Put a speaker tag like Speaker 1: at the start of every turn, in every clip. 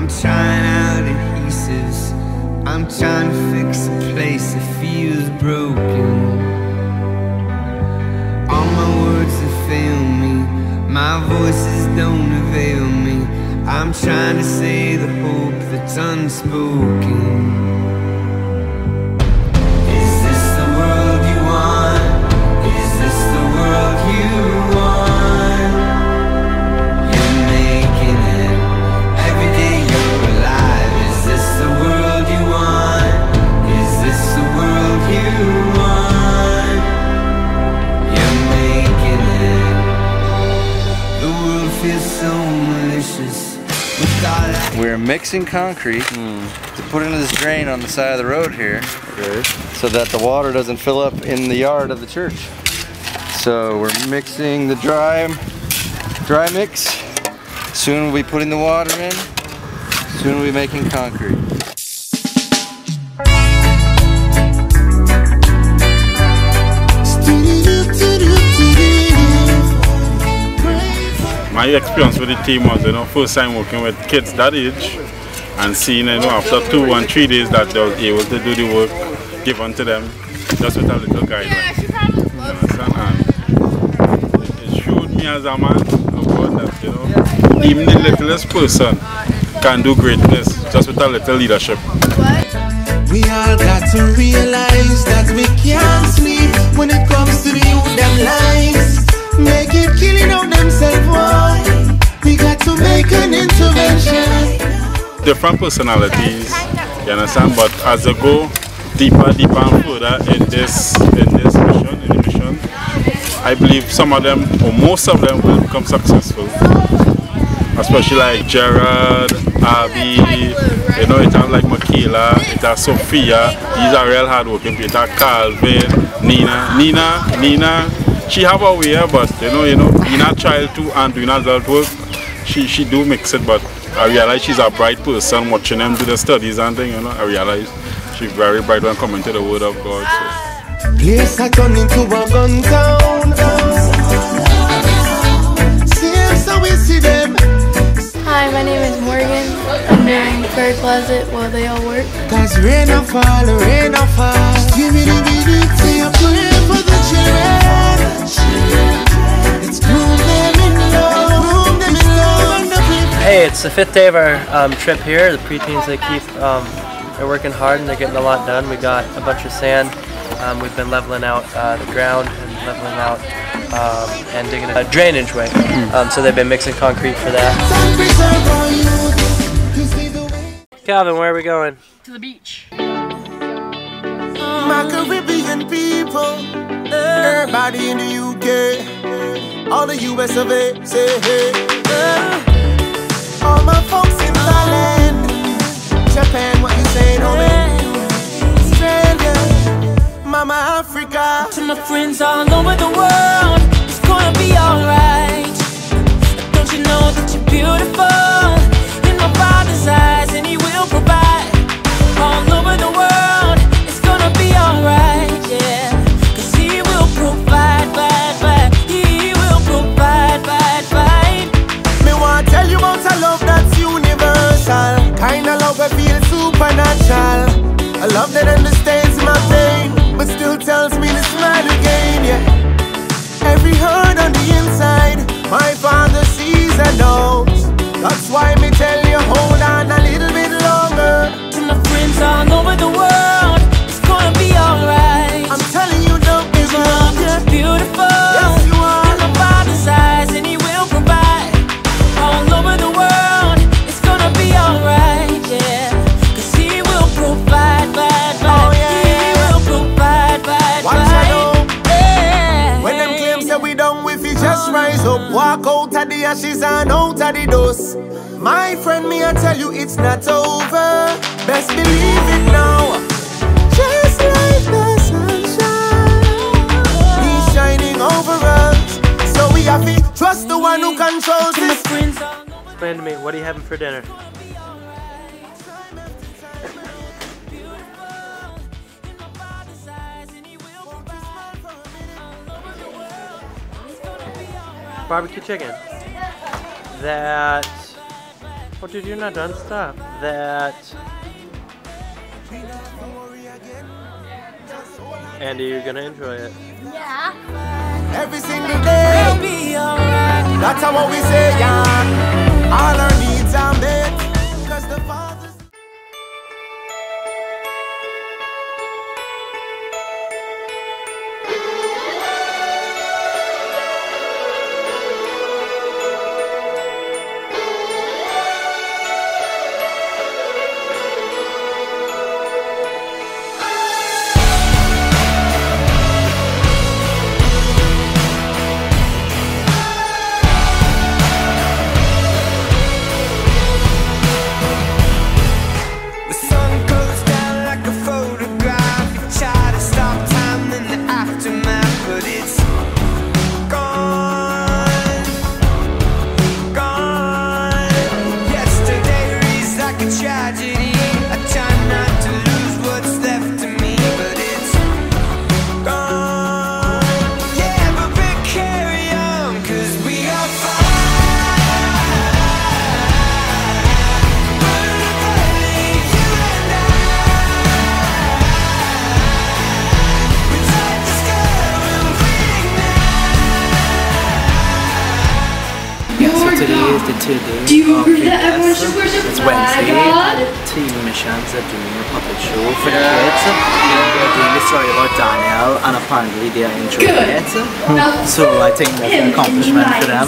Speaker 1: I'm trying out adhesives. I'm trying to fix a place that feels broken. All my words that fail me, my voices don't avail me. I'm trying to say the hope that's unspoken.
Speaker 2: Mixing concrete to put into this drain on the side of the road here so that the water doesn't fill up in the yard of the church. So we're mixing the dry dry mix. Soon we'll be putting the water in. Soon we'll be making concrete.
Speaker 3: My experience with the team was, you know, first time working with kids that age and seeing, you know, after two and three days that they were able to do the work given to them just with a little guideline. You understand? And it showed me as a man of God that, you know, even the littlest person can do greatness just with a little leadership.
Speaker 4: We all got to realize that we can't sleep when it comes to the youth them lives. Make it killing out themselves, why? We got to make an intervention.
Speaker 3: Different personalities, you understand? But as they go deeper, deeper and further in this in this mission, in the mission, I believe some of them or most of them will become successful. Especially like Gerard, Abby, you know, it has like Michaela, it has Sophia, these are real hardworking people, it has Calvin, Nina, Nina, Nina, she have a way, but you know, you know, being a child too and doing adult work, she she do mix it, but I realize she's a bright person watching them do the studies and thing, you know. I realize she's very bright when coming to the word of God. So.
Speaker 4: Place I turn into a gun town. Seems so we see them.
Speaker 5: Hi, my name is Morgan. I'm doing prayer closet while they all work.
Speaker 4: Cause rain or fall, rain or fall. Give me the beat, say a prayer for the children.
Speaker 6: Hey, it's the fifth day of our um, trip here. The preteens they keep um, they're working hard and they're getting a lot done. We got a bunch of sand. Um, we've been leveling out uh, the ground and leveling out um, and digging a drainage way. Um, so they've been mixing concrete for that.
Speaker 4: And preserve our youth. You see the way.
Speaker 6: Calvin, where are we going?
Speaker 5: To the beach.
Speaker 4: My Caribbean people, everybody in the UK, all the US of A, say hey. All my folks love that feels supernatural. A love that understands my pain, but still tells me to smile again, yeah. Every hurt on the inside, my father sees and knows. That's why me tell ashes and out of the dust. My friend, me I tell you, it's not over. Best believe it now. Just like the sunshine, he's shining over us. So we have to trust the one who controls
Speaker 7: To my
Speaker 4: this.
Speaker 7: friends all over
Speaker 6: Explain to me, what are you having for dinner?
Speaker 7: father's
Speaker 6: that... What did you not done Stop. That... Andy, you're gonna enjoy it. Yeah.
Speaker 4: Every single day. That's how what we say, yeah. All our needs are met.
Speaker 8: Do you remember that everyone should worship
Speaker 1: It's Wednesday. Michonne's are doing a puppet show for the kids. They're doing the story about Daniel and apparently they are enjoying it. So I think that's an accomplishment for them.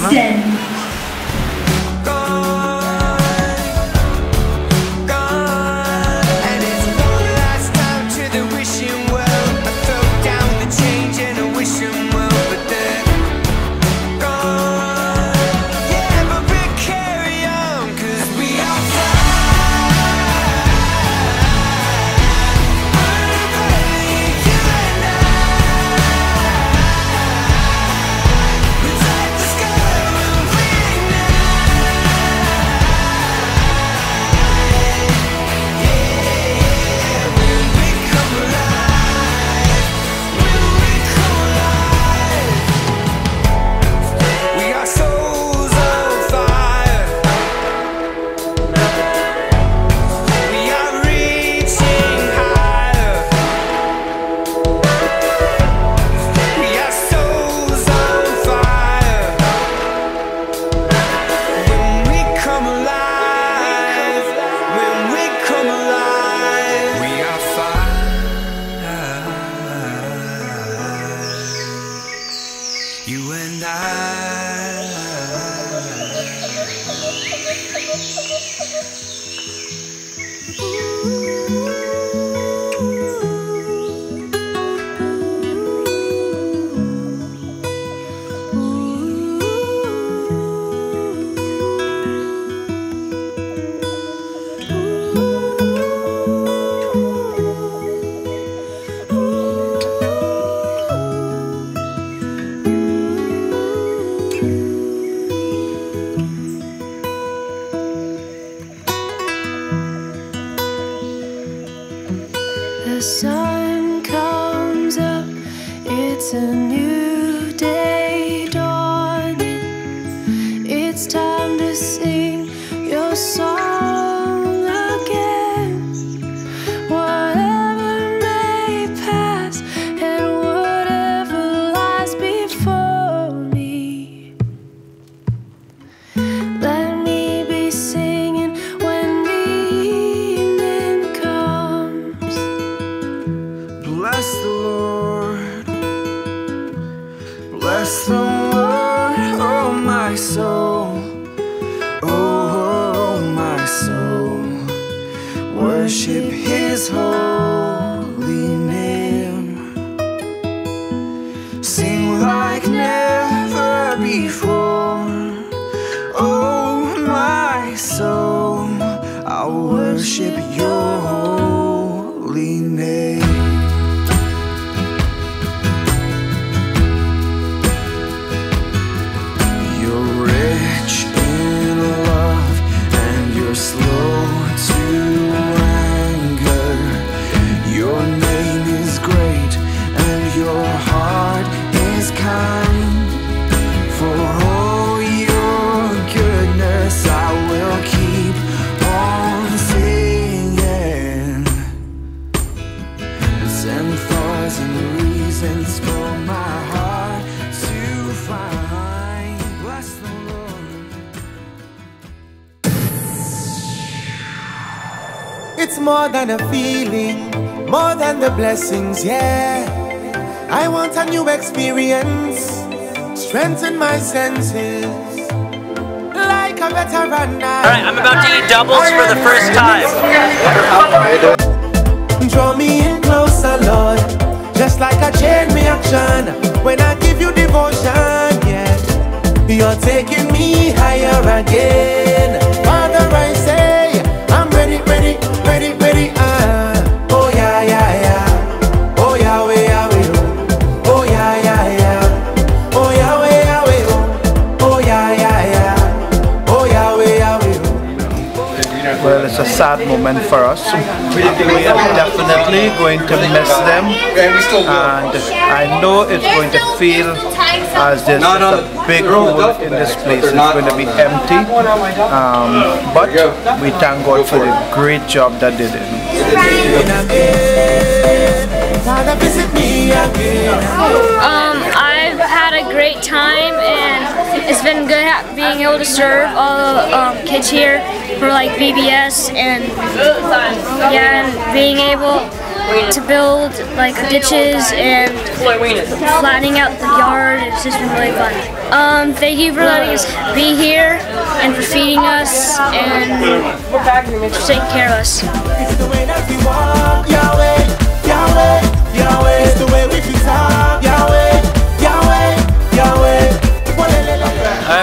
Speaker 9: night It's
Speaker 4: more than a feeling, more than the blessings, yeah. I want a new experience, strengthen my senses. Like a veteran now.
Speaker 6: Alright, I'm about to eat doubles for the first time.
Speaker 4: Draw me in closer, Lord. Just like a chain reaction. When I give you devotion, yeah. You're taking me higher again.
Speaker 10: Moment for us. We are definitely going to miss them, and I know it's going to feel as there's just a big hole in this place. It's going to be empty, um, but we thank God for the great job that they did.
Speaker 8: Um, I've had a great time and it's been good being able to serve all the um, kids here for like VBS and yeah, and being able to build like ditches and flattening out the yard. It's just been really fun. Um, thank you for letting us be here and for feeding us and for taking care of us.
Speaker 4: Yahweh, Yahweh, Yahweh. It's the way we Yahweh,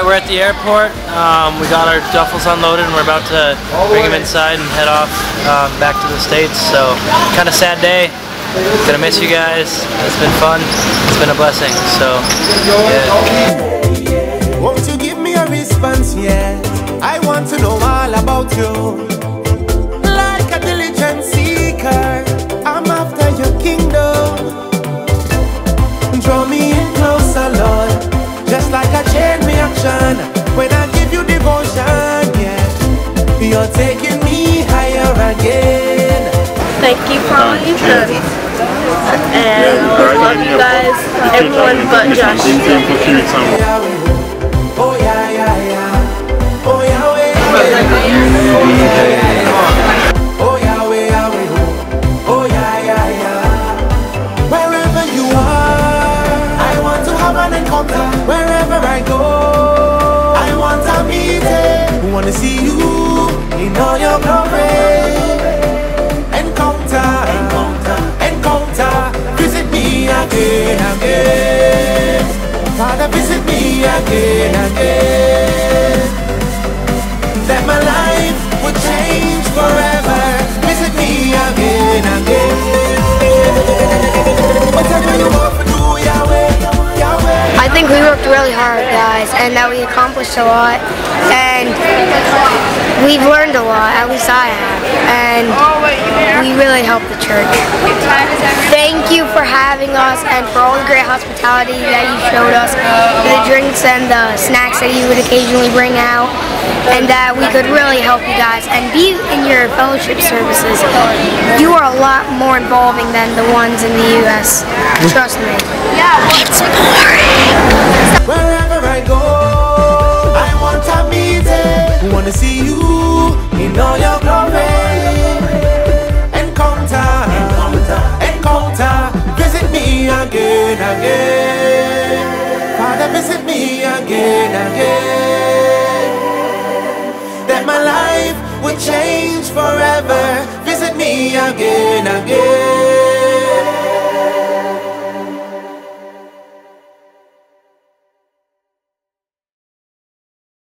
Speaker 6: we're at the airport. Um, we got our duffels unloaded and we're about to bring them inside and head off um, back to the States. So, kind of sad day. Gonna miss you guys. It's been fun. It's been a blessing. So, yeah.
Speaker 4: Won't you give me a response, yeah? I want to know all about you. Like a diligent seeker, I'm after your kingdom. Chain. When I give you devotion, yeah. You're taking me higher again.
Speaker 11: Thank you for all you've done. And I love you guys, everyone but Josh.
Speaker 4: Wanna see you in all your glory. Encounter, encounter, encounter. Visit me again, again. Father, visit me again, again. That my life would change forever. Visit me again, again.
Speaker 8: I think we worked really hard, guys, and that we accomplished a lot, and we've learned a lot. At least I have, and we really helped the church. Thank you for having us, and for all the great hospitality that you showed us, the drinks and the snacks that you would occasionally bring out, and that we could really help you guys and be in your fellowship services. You are a lot more involving than the ones in the U.S. Trust me. It's boring.
Speaker 4: Meeting. Wanna see you in all your glory. Encounter, encounter. Visit me again, again. Father, visit me again, again. That my life would change forever. Visit me again, again.